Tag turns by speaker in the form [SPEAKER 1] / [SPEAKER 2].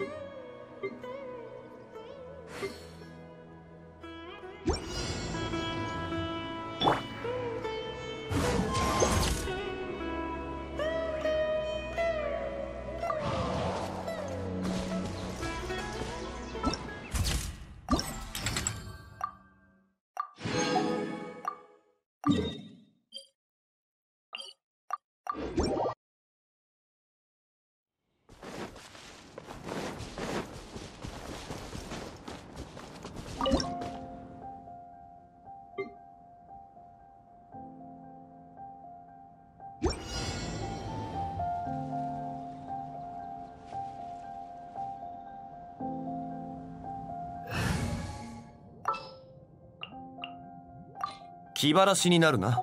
[SPEAKER 1] you 気晴らしになるな。